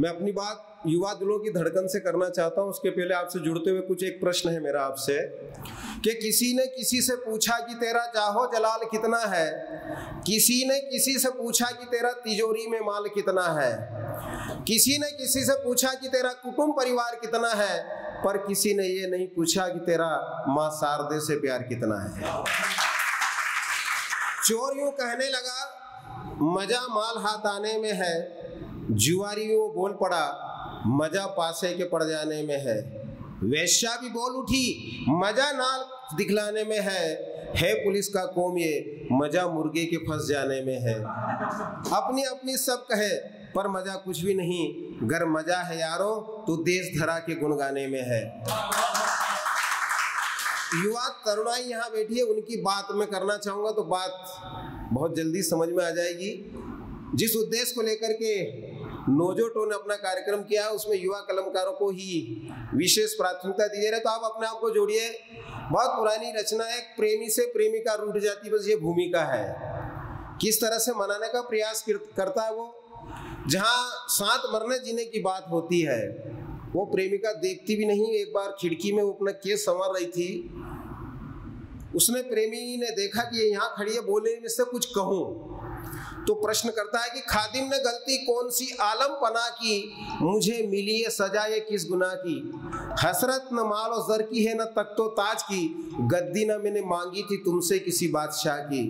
मैं अपनी बात युवा दिलों की धड़कन से करना चाहता हूँ, उसके पहले आपसे जुड़ते हुए कुछ एक प्रश्न है मेरा आपसे, कि किसी ने किसी से पूछा कि तेरा चाहो जलाल कितना है? किसी ने किसी से पूछा कि तेरा तिजोरी में माल कितना है? किसी ने किसी से पूछा कि तेरा कुटुंब परिवार कितना है? पर किसी ने ये नहीं पूछा कि तेरा माँ शारदे से प्यार कितना है। चोर यूँ कहने लगा, मज़ा माल हाथ आने में है जुआरी वो बोल पड़ा, मज़ा पासे के पड़ जाने में है। वैश्या भी बोल उठी, मज़ा नाल दिखलाने में है। है पुलिस का कोम ये, मज़ा मुर्गे के फंस जाने में है। अपनी अपनी सब कहे, पर मज़ा कुछ भी नहीं। गर मज़ा है यारो तो देश धरा के गुनगाने में है। युवा तरुणाई यहाँ बैठी है, उनकी बात मैं करना चाहूँगा तो बात बहुत जल्दी समझ में आ जाएगी। जिस उद्देश्य को लेकर के नोजोटो ने अपना कार्यक्रम किया, उसमें युवा कलमकारों को ही विशेष प्राथमिकता दी जा रही है। तो आप अपने आप को जोड़िए। बहुत पुरानी रचना है प्रेमी से प्रेमिका रूठ जाती, बस ये भूमिका है। किस तरह से मनाने का प्रयास करता है वो? जहाँ साथ मरने जीने की बात होती है, वो प्रेमिका देखती भी नहीं। एक बार खिड़की में वो अपना केस संवार रही थी। उसने प्रेमी ने देखा कि यहाँ खड़ी है, बोले इससे कुछ कहूँ। तो प्रश्न करता है कि खादिम ने गलती कौन सी आलम पना की? मुझे मिली है सजा, ये किस गुना की? हसरत न माल और जर की है, न तख्तो ताज की। गद्दी न मैंने मांगी थी तुमसे किसी बादशाह की।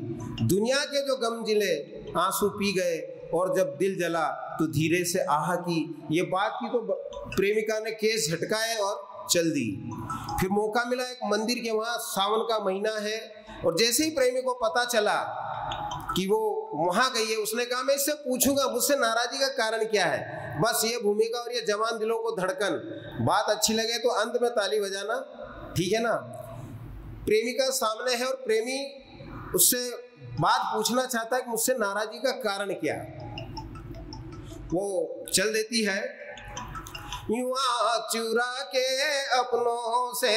दुनिया के जो गम ज़िले आँसू पी गए और जब दिल जला तो धीरे से आह की। ये बात की तो प्रेमिका ने केस झटकाए और चल दी। फिर मौका मिला एक मंदिर के वहाँ, सावन का महीना है और जैसे ही प्रेमी को पता चला कि वो वहाँ गई है। उसने कहा, मैं इससे पूछूँगा, मुझसे नाराजी का कारण क्या है? बस ये भूमिका और ये जवान दिलों को धड़कन। बात अच्छी लगे तो अंत में ताली बजाना। ठीक है ना? प्रेमिका सामने है और प्रेमी उससे बात पूछना चाहता है कि मुझसे नाराज़गी का कारण क्या? वो चल देती है। युवा चुरा के अपनों से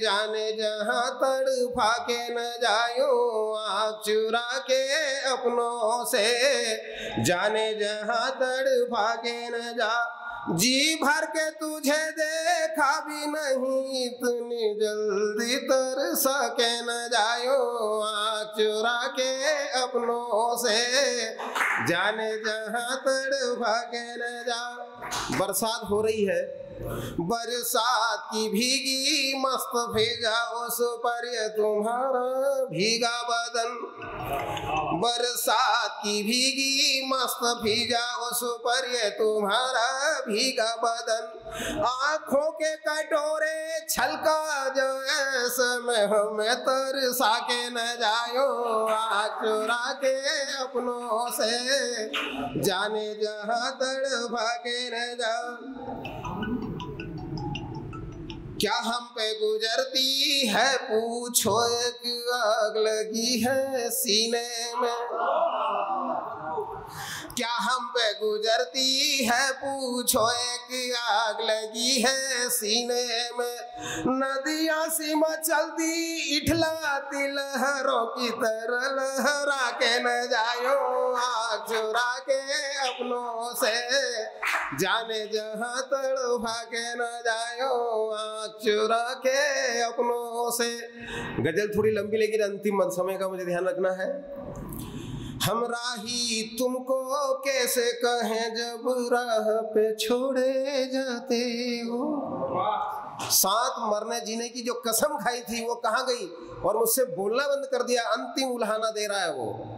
जाने जहाँ तड़फा के न जायो। आँख चुरा के अपनों से जाने जहाँ तड़फा के न जा। जी भर के तुझे देखा भी नहीं, इतनी जल्दी तर सके न जायो। आँख चुरा के अपनों से। जाने जहाँ तड़ भागे न जा। बरसात हो रही है। बरसात की भीगी मस्त भेजा उस पर तुम्हारा भीगा बदन। बरसात की भीगी मस्त भीजा उस पर ये तुम्हारा भीगा बदन। आँखों के कटोरे छलका जो में हमें तरसा के न जायो, आँख चुरा के अपनों से। जाने जहाँ तड़ भागे न जाओ क्या हम पे गुजरती है? पूछो एक आग लगी है सीने में। क्या हम पे गुजरती है? पूछो एक आग लगी है सीने में। नदियाँ सी मचलती इठलाती लहरों की तरह लहरा के न जायो। आग चुरा के अपनों से जाने जहाँ तड़फा के न जायो चुरा के अपनों से। गज़ल थोड़ी लंबी लेकिन अंतिम समय का मुझे ध्यान रखना है। हम राही तुमको कैसे कहें जब राह पे छोड़े जाते हो? साथ मरने जीने की जो कसम खाई थी, वो कहाँ गई? और मुझसे बोलना बंद कर दिया, अंतिम उल्हाना दे रहा है वो।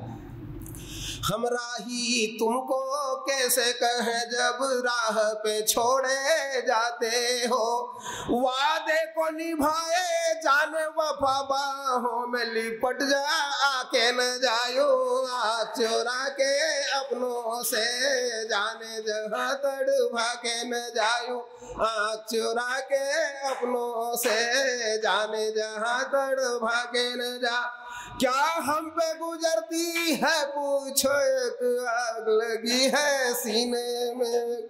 हम राही तुमको कैसे कहे जब राह पे छोड़े जाते हो? वादे को निभाए, जाने वफा बाहों में लिपट जा, आके न जायो चोरा के अपनों से जाने जहाँ तड़भा के न जायो। आँख चुरा के अपनों से जाने जहाँ तड़भा के न जा। क्या हम पे गुजरती है पूछो एक आग लगी है सीने में